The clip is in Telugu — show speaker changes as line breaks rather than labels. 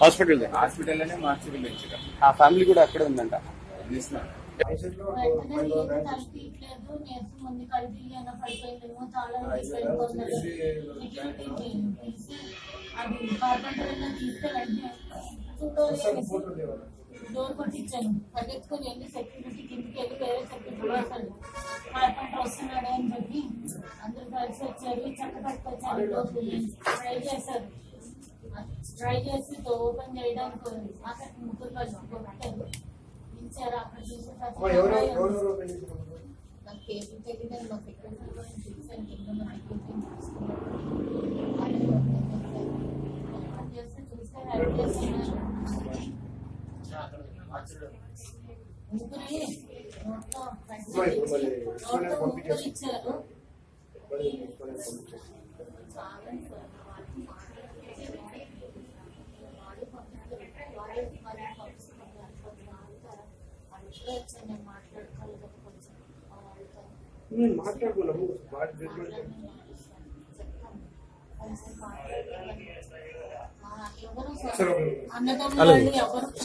హాస్పిటల్
హాస్పిటల్లోనే
ఆ ఫ్యామిలీ కూడా అక్కడే ఉందంట.
అది కార్పెంటర్ చూడాలి డోర్ కొట్టించాను. పరిగెత్తుకొని వెళ్ళి సెక్యూరిటీ కిందకి వెళ్ళి వేరే సెక్యూరిటీ అసలు కలిసి వచ్చారు చక్క పట్టుకొచ్చారు డోర్ ట్రై చేశారు ట్రై చేసి ఓపెన్ చేయడానికి అక్కడ ముగ్గురు కలిసి కొట్టారు ఇచ్చారు అక్కడ నాకు మా చూసాను కింద మా సెక్యూరిటీ చేస్తే చూస్తే హెల్ప్ చేస్తున్నారు ముగ్గురి నోట్లో నోట్లో ముగ్గురు ఇచ్చారు.
మాట్లాడుకున్నాము వాటి ట్రీట్మెంట్
అన్నదమ్ములు ఎవరు?